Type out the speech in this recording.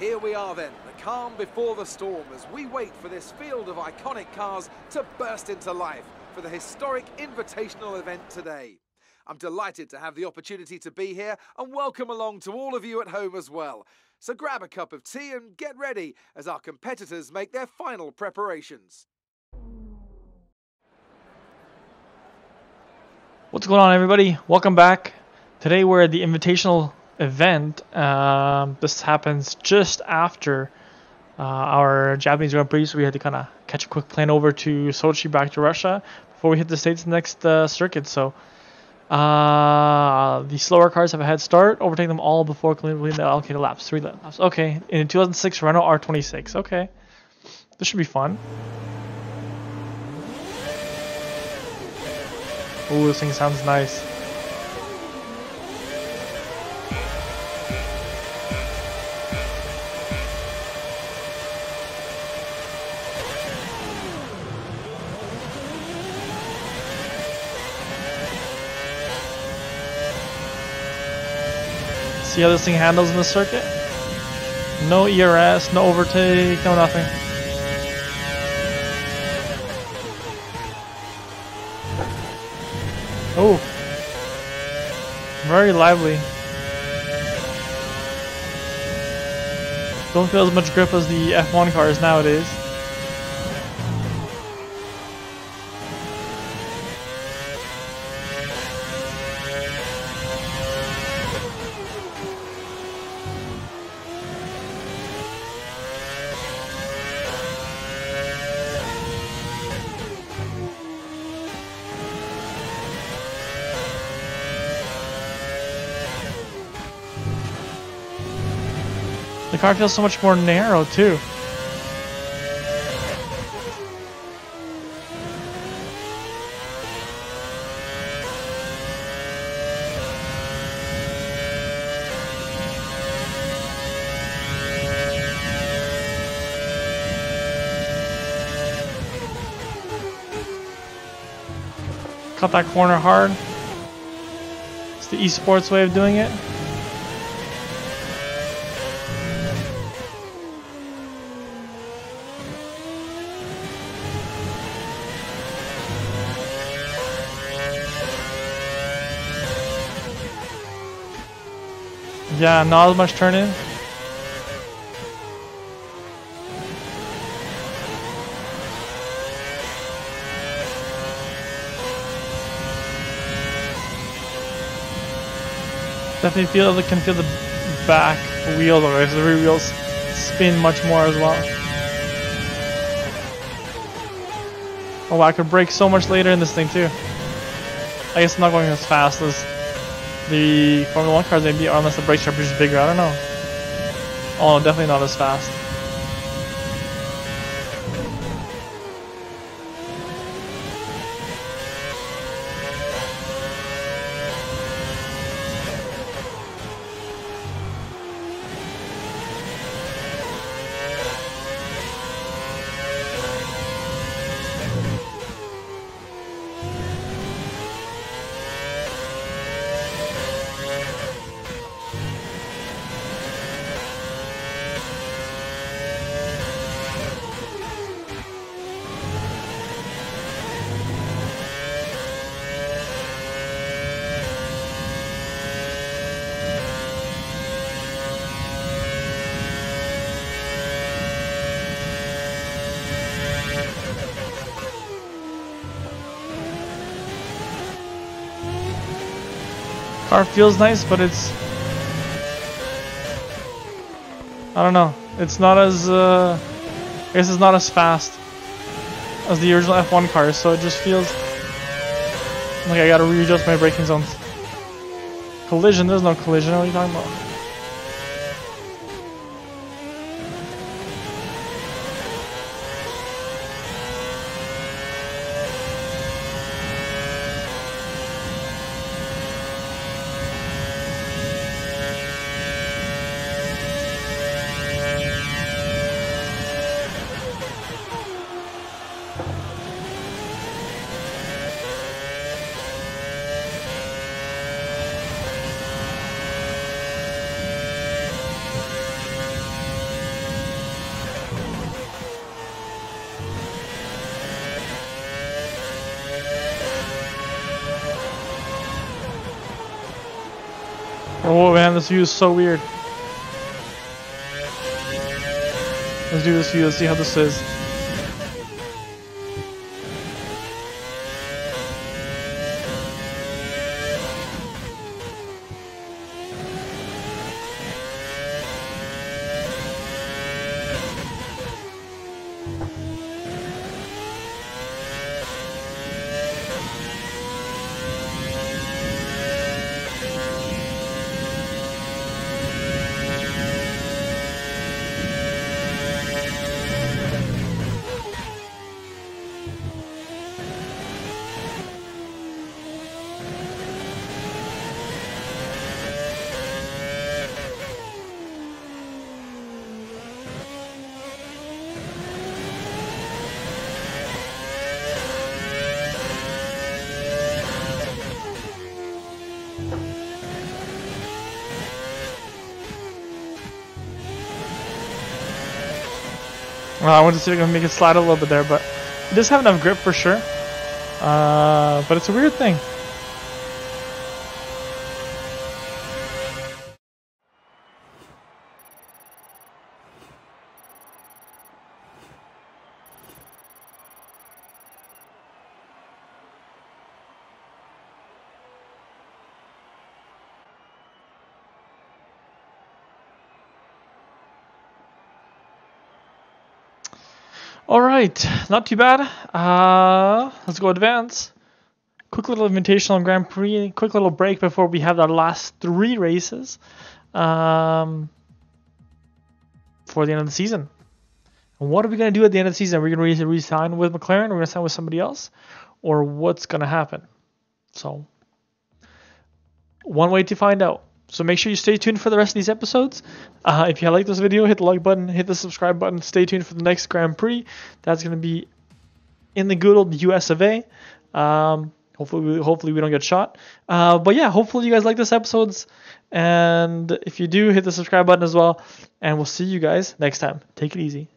Here we are then, the calm before the storm as we wait for this field of iconic cars to burst into life for the historic invitational event today. I'm delighted to have the opportunity to be here and welcome along to all of you at home as well. So grab a cup of tea and get ready as our competitors make their final preparations. What's going on everybody? Welcome back. Today we're at the Invitational event. Um, this happens just after uh, our Japanese Grand Prix, so we had to kind of catch a quick plane over to Sochi back to Russia before we hit the States next uh, circuit. So uh, the slower cars have a head start, overtake them all before completing the allocated laps, three laps. Okay, in 2006 Renault R26. Okay, this should be fun. Ooh, this thing sounds nice. See how this thing handles in the circuit? No ERS, no overtake, no nothing. Oh. Very lively. Don't feel as much grip as the F1 cars nowadays. Car feels so much more narrow too. Cut that corner hard. It's the esports way of doing it. Yeah, not as much turning. Definitely feel the can feel the back wheel though, the rear wheels spin much more as well. Oh, I could brake so much later in this thing too. I guess I'm not going as fast as the Formula 1 cars maybe, unless the brake structure is bigger, I don't know. Oh, definitely not as fast. Car feels nice, but it's... I don't know. It's not as... Uh, I guess it's not as fast as the original F1 cars, so it just feels like I gotta readjust my braking zones. Collision? There's no collision. What are you talking about? Oh man, this view is so weird. Let's do this view, let's see how this is. Well, I wanted to see if I can make it slide a little bit there, but it does have enough grip for sure. Uh, but it's a weird thing. All right, not too bad. Uh, let's go advance. Quick little invitational Grand Prix. Quick little break before we have our last three races um, for the end of the season. And what are we going to do at the end of the season? Are we going to re-sign with McLaren? Are we going to sign with somebody else? Or what's going to happen? So, one way to find out. So make sure you stay tuned for the rest of these episodes. Uh, if you like this video, hit the like button, hit the subscribe button. Stay tuned for the next Grand Prix. That's going to be in the good old US of A. Um, hopefully, we, hopefully we don't get shot. Uh, but yeah, hopefully you guys like this episodes. And if you do, hit the subscribe button as well. And we'll see you guys next time. Take it easy.